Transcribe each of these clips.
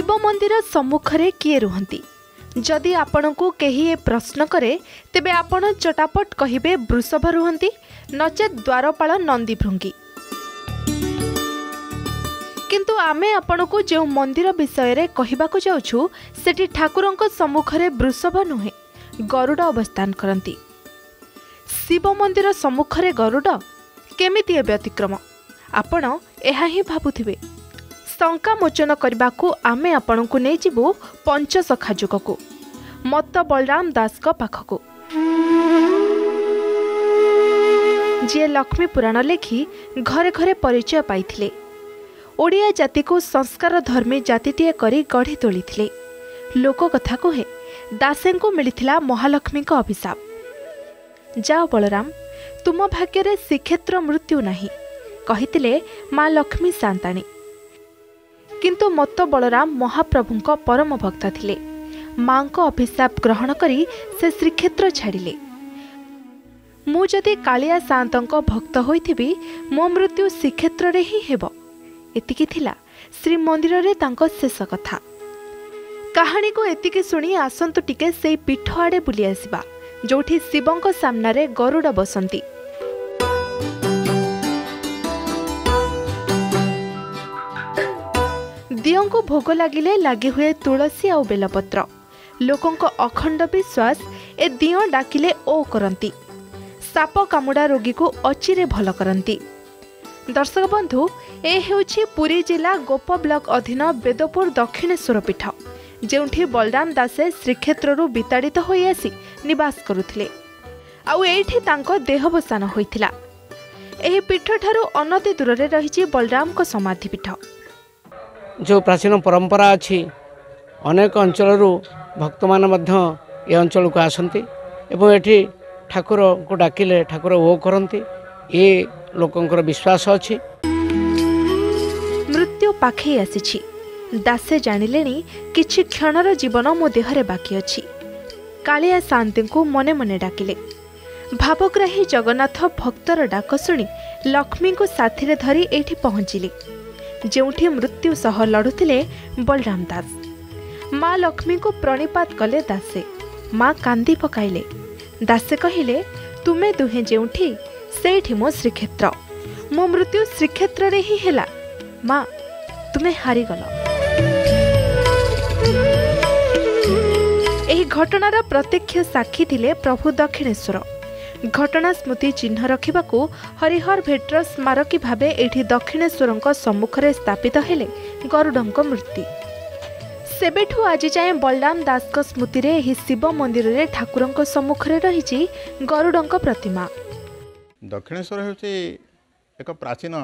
ଶିବ ମନ୍ଦିର ସମ୍ମୁଖରେ କିଏ ରୁହନ୍ତି? ଯଦି ଆପଣଙ୍କୁ କେହି ଏ ପ୍ରଶ୍ନ କରେ ତେବେ ଆପଣ ଚଟାପଟ କହିବେ ବୃଷଭ ରୁହନ୍ତି ନଚେତ୍ ଦ୍ୱାରପାଳ ନନ୍ଦୀ ଭୃଙ୍ଗି କିନ୍ତୁ ଆମେ ଆପଣଙ୍କୁ ଯେଉଁ ମନ୍ଦିର ବିଷୟରେ କହିବାକୁ ଯାଉଛୁ ସେଠି ଠାକୁରଙ୍କ ସମ୍ମୁଖରେ ବୃଷଭ ନୁହେଁ ଗରୁଡ଼ ଅବସ୍ଥାନ କରନ୍ତି। ଶିବ ମନ୍ଦିର ସମ୍ମୁଖରେ ଗରୁଡ଼ କେମିତି ଏ ବ୍ୟତିକ୍ରମ? ଆପଣ ଏହା ହିଁ ଭାବୁଥିବେ। ଶଙ୍କା ମୋଚନ କରିବାକୁ ଆମେ ଆପଣଙ୍କୁ ନେଇଯିବୁ ପଞ୍ଚସଖା ଯୁଗକୁ। ମତ ବଳରାମ ଦାସଙ୍କ ପାଖକୁ। ଯିଏ ଲକ୍ଷ୍ମୀ ପୁରାଣ ଲେଖି ଘରେ ଘରେ ପରିଚୟ ପାଇଥିଲେ। ଓଡ଼ିଆ ଜାତିକୁ ସଂସ୍କାର ଧର୍ମୀ ଜାତିଟିଏ କରି ଗଢ଼ି ତୋଳିଥିଲେ। ଲୋକ କଥା କୁହେ ଦାସେଙ୍କୁ ମିଳିଥିଲା ମହାଲକ୍ଷ୍ମୀଙ୍କ ଅଭିଶାପ। ଯାଅ ବଳରାମ ତୁମ ଭାଗ୍ୟରେ ଶ୍ରୀକ୍ଷେତ୍ର ମୃତ୍ୟୁ ନାହିଁ। କହିଥିଲେ ମା ଲକ୍ଷ୍ମୀ ସାନ୍ତାଣୀ କିନ୍ତୁ ମତ ବଳରାମ ମହାପ୍ରଭୁଙ୍କ ପରମ ଭକ୍ତ ଥିଲେ। ମାଙ୍କ ଅଭିଶାପ ଗ୍ରହଣ କରି ସେ ଶ୍ରୀକ୍ଷେତ୍ର ଛାଡ଼ିଲେ। ମୁଁ ଯଦି କାଳିଆ ସାନ୍ତଙ୍କ ଭକ୍ତ ହୋଇଥିବି ମୋ ମୃତ୍ୟୁ ଶ୍ରୀକ୍ଷେତ୍ରରେ ହିଁ ହେବ। ଏତିକି ଥିଲା ଶ୍ରୀମନ୍ଦିରରେ ତାଙ୍କ ଶେଷ କଥା। କାହାଣୀକୁ ଏତିକି ଶୁଣି ଆସନ୍ତୁ ଟିକେ ସେଇ ପୀଠ ଆଡ଼େ ବୁଲି ଆସିବା ଯୋଉଠି ଶିବଙ୍କ ସାମ୍ନାରେ ଗରୁଡ଼ ବସନ୍ତି। ଦିଅଙ୍କୁ ଭୋଗ ଲାଗିଲେ ଲାଗି ହୁଏ ତୁଳସୀ ଆଉ ବେଲପତ୍ର। ଲୋକଙ୍କ ଅଖଣ୍ଡ ବିଶ୍ୱାସ ଏ ଦିଅଁ ଡାକିଲେ ଓ କରନ୍ତି। ସାପ କାମୁଡ଼ା ରୋଗୀକୁ ଅଚିରେ ଭଲ କରନ୍ତି। ଦର୍ଶକ ବନ୍ଧୁ ଏ ହେଉଛି ପୁରୀ ଜିଲ୍ଲା ଗୋପ ବ୍ଲକ ଅଧୀନ ବେଦପୁର ଦକ୍ଷିଣେଶ୍ୱର ପୀଠ ଯେଉଁଠି ବଳରାମ ଦାସେ ଶ୍ରୀକ୍ଷେତ୍ରରୁ ବିତାଡ଼ିତ ହୋଇ ଆସି ନିବାସ କରୁଥିଲେ। ଆଉ ଏଇଠି ତାଙ୍କ ଦେହବସାନ ହୋଇଥିଲା। ଏହି ପୀଠଠାରୁ ଅନତି ଦୂରରେ ରହିଛି ବଳରାମଙ୍କ ସମାଧିପୀଠ। ଯେଉଁ ପ୍ରାଚୀନ ପରମ୍ପରା ଅଛି ଅନେକ ଅଞ୍ଚଳରୁ ଭକ୍ତମାନେ ମଧ୍ୟ ଏ ଅଞ୍ଚଳକୁ ଆସନ୍ତି ଏବଂ ଏଠି ଠାକୁରଙ୍କୁ ଡାକିଲେ ଠାକୁର ଓ କରନ୍ତି। ଏ ଲୋକଙ୍କର ବିଶ୍ୱାସ ଅଛି। ମୃତ୍ୟୁ ପାଖେଇ ଆସିଛି। ଦାସେ ଜାଣିଲେଣି କିଛି କ୍ଷଣର ଜୀବନ ମୋ ଦେହରେ ବାକି ଅଛି। କାଳିଆ ଶାନ୍ତିଙ୍କୁ ମନେ ମନେ ଡାକିଲେ। ଭାବଗ୍ରାହୀ ଜଗନ୍ନାଥ ଭକ୍ତର ଡାକ ଶୁଣି ଲକ୍ଷ୍ମୀଙ୍କୁ ସାଥିରେ ଧରି ଏଇଠି ପହଞ୍ଚିଲେ। ଯେଉଁଠି ମୃତ୍ୟୁ ସହ ଲଢ଼ୁଥିଲେ ବଳରାମ ଦାସ। ମା ଲକ୍ଷ୍ମୀଙ୍କୁ ପ୍ରଣିପାତ କଲେ ଦାସେ। ମା କାନ୍ଦି ପକାଇଲେ। ଦାସେ କହିଲେ ତୁମେ ଦୁହେଁ ଯେଉଁଠି ସେଇଠି ମୋ ଶ୍ରୀକ୍ଷେତ୍ର। ମୋ ମୃତ୍ୟୁ ଶ୍ରୀକ୍ଷେତ୍ରରେ ହିଁ ହେଲା। ମା ତୁମେ ହାରିଗଲ। ଏହି ଘଟଣାର ପ୍ରତ୍ୟକ୍ଷ ସାକ୍ଷୀ ଥିଲେ ପ୍ରଭୁ ଦକ୍ଷିଣେଶ୍ୱର। ଘଟଣା ସ୍ମୃତି ଚିହ୍ନ ରଖିବାକୁ ହରିହର ଭେଟ୍ର ସ୍ମାରକୀ ଭାବେ ଏଠି ଦକ୍ଷିଣେଶ୍ୱରଙ୍କ ସମ୍ମୁଖରେ ସ୍ଥାପିତ ହେଲେ ଗରୁଡ଼ଙ୍କ ମୂର୍ତ୍ତି। ସେବେଠୁ ଆଜି ଯାଏଁ ବଳରାମ ଦାସଙ୍କ ସ୍ମୃତିରେ ଏହି ଶିବ ମନ୍ଦିରରେ ଠାକୁରଙ୍କ ସମ୍ମୁଖରେ ରହିଛି ଗରୁଡ଼ଙ୍କ ପ୍ରତିମା। ଦକ୍ଷିଣେଶ୍ୱର ହେଉଛି ଏକ ପ୍ରାଚୀନ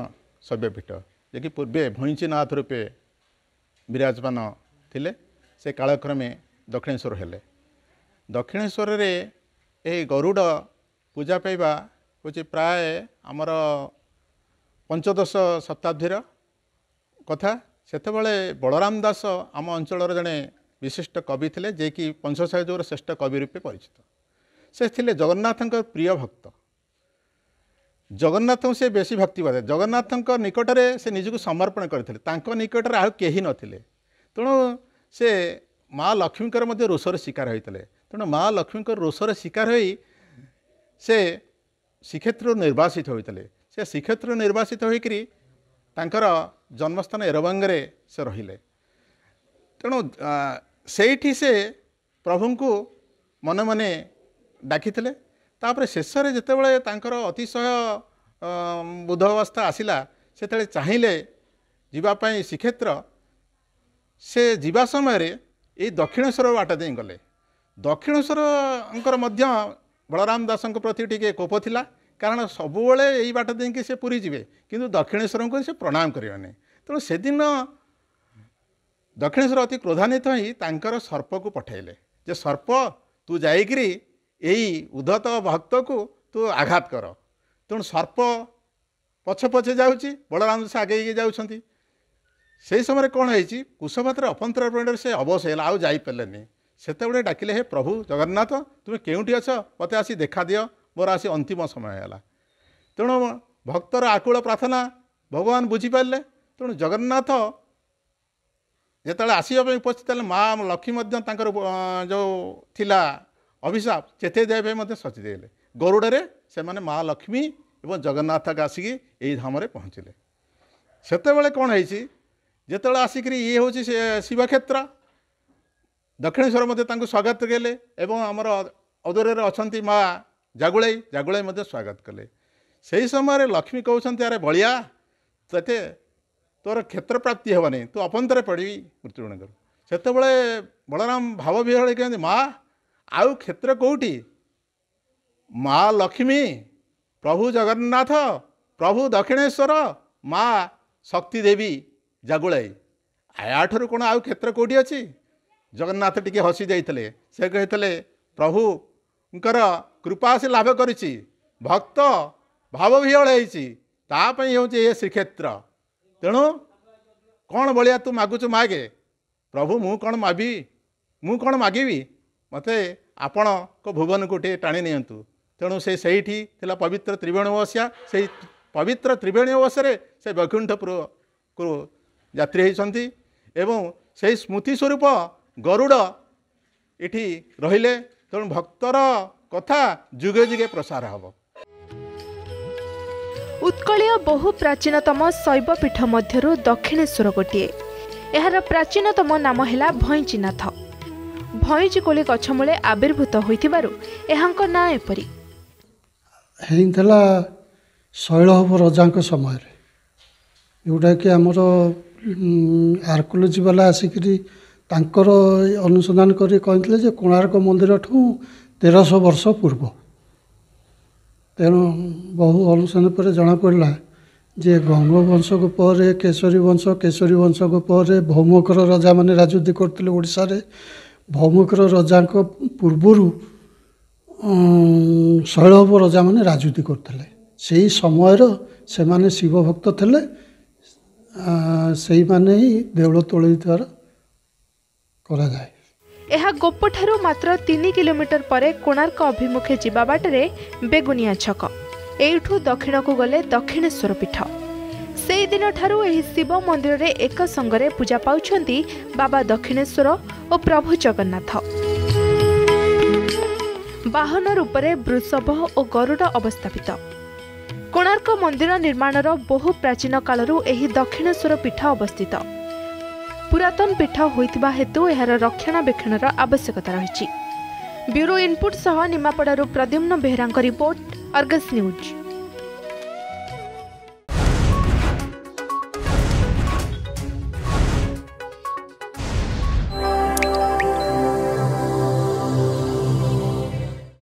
ଶୈବପୀଠ ଯିଏକି ପୂର୍ବେ ଭଇଁଚୀନାଥ ରୂପେ ବିରାଜମାନ ଥିଲେ ସେ କାଳକ୍ରମେ ଦକ୍ଷିଣେଶ୍ୱର ହେଲେ। ଦକ୍ଷିଣେଶ୍ୱରରେ ଏହି ଗରୁଡ଼ ପୂଜା ପାଇବା ହେଉଛି ପ୍ରାୟ ଆମର ପଞ୍ଚଦଶ ଶତାବ୍ଦୀର କଥା। ସେତେବେଳେ ବଳରାମ ଦାସ ଆମ ଅଞ୍ଚଳର ଜଣେ ବିଶିଷ୍ଟ କବି ଥିଲେ ଯିଏକି ପଞ୍ଚଶହ ଯୁଗର ଶ୍ରେଷ୍ଠ କବି ରୂପେ ପରିଚିତ। ସେ ଥିଲେ ଜଗନ୍ନାଥଙ୍କ ପ୍ରିୟ ଭକ୍ତ। ଜଗନ୍ନାଥଙ୍କୁ ସେ ବେଶୀ ଭକ୍ତିବାଦ ଜଗନ୍ନାଥଙ୍କ ନିକଟରେ ସେ ନିଜକୁ ସମର୍ପଣ କରିଥିଲେ। ତାଙ୍କ ନିକଟରେ ଆଉ କେହି ନଥିଲେ। ତେଣୁ ସେ ମା ଲକ୍ଷ୍ମୀଙ୍କର ମଧ୍ୟ ରୋଷର ଶିକାର ହୋଇଥିଲେ। ତେଣୁ ମା ଲକ୍ଷ୍ମୀଙ୍କର ରୋଷର ଶିକାର ହୋଇ ସେ ଶ୍ରୀକ୍ଷେତ୍ରରୁ ନିର୍ବାସିତ ହୋଇଥିଲେ। ସେ ଶ୍ରୀକ୍ଷେତ୍ରରୁ ନିର୍ବାସିତ ହୋଇକରି ତାଙ୍କର ଜନ୍ମସ୍ଥାନ ଏରବଙ୍ଗରେ ସେ ରହିଲେ। ତେଣୁ ସେଇଠି ସେ ପ୍ରଭୁଙ୍କୁ ମନେ ମନେ ଡାକିଥିଲେ। ତାପରେ ଶେଷରେ ଯେତେବେଳେ ତାଙ୍କର ଅତିଶୟ ବୁଧ ଅବସ୍ଥା ଆସିଲା ସେତେବେଳେ ଚାହିଁଲେ ଯିବା ପାଇଁ ଶ୍ରୀକ୍ଷେତ୍ର। ସେ ଯିବା ସମୟରେ ଏଇ ଦକ୍ଷିଣେଶ୍ୱର ବାଟ ଦେଇ ଗଲେ। ଦକ୍ଷିଣେଶ୍ୱରଙ୍କର ମଧ୍ୟ ବଳରାମ ଦାସଙ୍କ ପ୍ରତି ଟିକେ କୋପ ଥିଲା। କାରଣ ସବୁବେଳେ ଏଇ ବାଟ ଦେଇକି ସେ ପୁରୀ ଯିବେ। କିନ୍ତୁ ଦକ୍ଷିଣେଶ୍ୱରଙ୍କୁ ସେ ପ୍ରଣାମ କରିବେନି। ତେଣୁ ସେଦିନ ଦକ୍ଷିଣେଶ୍ୱର ଅତି କ୍ରୋଧାନ୍ୱିତ ହୋଇ ତାଙ୍କର ସର୍ପକୁ ପଠାଇଲେ। ଯେ ସର୍ପ ତୁ ଯାଇକିରି ଏଇ ଉଦ୍ଧତ ଭକ୍ତକୁ ତୁ ଆଘାତ କର। ତେଣୁ ସର୍ପ ପଛେ ପଛେ ଯାଉଛି ବଳରାମ ଦାସ ଆଗେଇକି ଯାଉଛନ୍ତି। ସେହି ସମୟରେ କ'ଣ ହେଇଛି କୁଶପାତ୍ର ଅପନ୍ତରରେ ସେ ଅବଶ ହେଲା ଆଉ ଯାଇପାରିଲେନି। ସେତେବେଳେ ଡାକିଲେ ହେ ପ୍ରଭୁ ଜଗନ୍ନାଥ ତୁମେ କେଉଁଠି ଅଛ? ମୋତେ ଆସି ଦେଖାଦିଅ ମୋର ଆସି ଅନ୍ତିମ ସମୟ ହେଲା। ତେଣୁ ଭକ୍ତର ଆକୁଳ ପ୍ରାର୍ଥନା ଭଗବାନ ବୁଝିପାରିଲେ। ତେଣୁ ଜଗନ୍ନାଥ ଯେତେବେଳେ ଆସିବା ପାଇଁ ଉପସ୍ଥିତ ହେଲେ ମା ଲକ୍ଷ୍ମୀ ମଧ୍ୟ ତାଙ୍କର ଯେଉଁ ଥିଲା ଅଭିଶାପ ଚେତେଇ ଦେବା ପାଇଁ ମଧ୍ୟ ଦେଲେ ଗରୁଡ଼ରେ ସେମାନେ ମା ଲକ୍ଷ୍ମୀ ଏବଂ ଜଗନ୍ନାଥକୁ ଆସିକି ଏହି ଧାମରେ ପହଞ୍ଚିଲେ। ସେତେବେଳେ କ'ଣ ହେଇଛି? ଯେତେବେଳେ ଆସିକିରି ଇଏ ହେଉଛି ସେ ଶିବକ୍ଷେତ୍ର ଦକ୍ଷିଣେଶ୍ୱର ମଧ୍ୟ ତାଙ୍କୁ ସ୍ୱାଗତ କଲେ ଏବଂ ଆମର ଅଦୂରରେ ଅଛନ୍ତି ମା ଜାଗୁଳେଇ ଜାଗୁଳେଇ ମଧ୍ୟ ସ୍ୱାଗତ କଲେ। ସେହି ସମୟରେ ଲକ୍ଷ୍ମୀ କହୁଛନ୍ତି ଆରେ ବଳିଆ ତତେ ତୋର କ୍ଷେତ୍ର ପ୍ରାପ୍ତି ହେବନି ତୁ ଅପନ୍ତରେ ପଡ଼ିବି ମୃତ୍ୟୁବରଣ କରୁ। ସେତେବେଳେ ବଳରାମ ଭାବ ବିହଳ କହନ୍ତି ମା ଆଉ କ୍ଷେତ୍ର କେଉଁଠି? ମା ଲକ୍ଷ୍ମୀ ପ୍ରଭୁ ଜଗନ୍ନାଥ ପ୍ରଭୁ ଦକ୍ଷିଣେଶ୍ୱର ମା ଶକ୍ତି ଦେବୀ ଜାଗୁଳାଇ। ୟାଠାରୁ କ'ଣ ଆଉ କ୍ଷେତ୍ର କେଉଁଠି ଅଛି? ଜଗନ୍ନାଥ ଟିକେ ହସି ଯାଇଥିଲେ। ସେ କହିଥିଲେ ପ୍ରଭୁଙ୍କର କୃପା ସେ ଲାଭ କରିଛି ଭକ୍ତ ଭାବ ବିହଳ ହେଇଛି ତା ପାଇଁ ହେଉଛି ଏ ଶ୍ରୀକ୍ଷେତ୍ର। ତେଣୁ କ'ଣ ବଳିଆ ତୁ ମାଗୁଛୁ ମାଗେ? ପ୍ରଭୁ ମୁଁ କ'ଣ ମାଗିବି ମୁଁ କ'ଣ ମାଗିବି? ମୋତେ ଆପଣଙ୍କ ଭୁବନକୁ ଟିକେ ଟାଣି ନିଅନ୍ତୁ। ତେଣୁ ସେ ସେଇଠି ଥିଲା ପବିତ୍ର ତ୍ରିବେଣୀ ବସିଆ ସେଇ ପବିତ୍ର ତ୍ରିବେଣୀ ବସରେ ସେ ବୈକୁଣ୍ଠପୁରକୁ ଯାତ୍ରୀ ହେଇଛନ୍ତି ଏବଂ ସେଇ ସ୍ମୃତି ସ୍ୱରୂପ ଗରୁଡ଼ ଏଠି ରହିଲେ ତେଣୁ ଭକ୍ତର କଥା ଯୁଗେ ଯୁଗେ ପ୍ରସାର ହେବ। ଉତ୍କଳୀୟ ବହୁ ପ୍ରାଚୀନତମ ଶୈବପୀଠ ମଧ୍ୟରୁ ଦକ୍ଷିଣେଶ୍ୱର ଗୋଟିଏ। ଏହାର ପ୍ରାଚୀନତମ ନାମ ହେଲା ଭଇଁଚୀନାଥ। ଭଇଁଚି କୋଳି ଗଛମୂଳେ ଆବିର୍ଭୂତ ହୋଇଥିବାରୁ ଏହାଙ୍କ ନାଁ ଏପରି। ହେଇଥିଲା ଶୈଳଭ ରଜାଙ୍କ ସମୟରେ। ଯେଉଁଟାକି ଆମର ଆର୍କୋଲୋଜି ବାଲା ଆସିକିରି ତାଙ୍କର ଅନୁସନ୍ଧାନ କରି କହିଥିଲେ ଯେ କୋଣାର୍କ ମନ୍ଦିରଠୁ ତେରଶହ ବର୍ଷ ପୂର୍ବ। ତେଣୁ ବହୁ ଅନୁସନ୍ଧାନ ପରେ ଜଣାପଡ଼ିଲା ଯେ ଗଙ୍ଗବଂଶଙ୍କ ପରେ କେଶରୀ ବଂଶ କେଶରୀ ବଂଶଙ୍କ ପରେ ଭୌମକର ରଜାମାନେ ରାଜୁତି କରୁଥିଲେ ଓଡ଼ିଶାରେ। ଭୌମକର ରଜାଙ୍କ ପୂର୍ବରୁ ଉଁ, ଶୈଳଭ ରଜାମାନେ ରାଜୁତି କରୁଥିଲେ। ସେହି ସମୟର ସେମାନେ ଶିବ ଭକ୍ତ ଥିଲେ ସେଇମାନେ ହିଁ ଦେଉଳ ତୋଳେଇଥିବାର କରାଯାଏ। ଏହା ଗୋପଠାରୁ ମାତ୍ର ତିନି କିଲୋମିଟର ପରେ କୋଣାର୍କ ଅଭିମୁଖେ ଯିବା ବାଟରେ ବେଗୁନିଆ ଛକ। ଏଇଠୁ ଦକ୍ଷିଣକୁ ଗଲେ ଦକ୍ଷିଣେଶ୍ୱର ପୀଠ। ସେହିଦିନଠାରୁ ଏହି ଶିବ ମନ୍ଦିରରେ ଏକ ସଙ୍ଗରେ ପୂଜା ପାଉଛନ୍ତି ବାବା ଦକ୍ଷିଣେଶ୍ୱର ଓ ପ୍ରଭୁ ଜଗନ୍ନାଥ। ବାହନ ରୂପରେ ବୃଷଭ ଓ ଗରୁଡ଼ ଅବସ୍ଥାପିତ। କୋଣାର୍କ ମନ୍ଦିର ନିର୍ମାଣର ବହୁ ପ୍ରାଚୀନ କାଳରୁ ଏହି ଦକ୍ଷିଣେଶ୍ୱର ପୀଠ ଅବସ୍ଥିତ। ପୁରାତନ ପୀଠ ହୋଇଥିବା ହେତୁ ଏହାର ରକ୍ଷଣାବେକ୍ଷଣର ଆବଶ୍ୟକତା ରହିଛି। ବ୍ୟୁରୋ ଇନପୁଟ୍ ସହ ନିମାପଡ଼ାରୁ ପ୍ରଦ୍ୟୁମ୍ନ ବେହେରାଙ୍କ ରିପୋର୍ଟ ଅର୍ଗସ୍ ନ୍ୟୁଜ୍।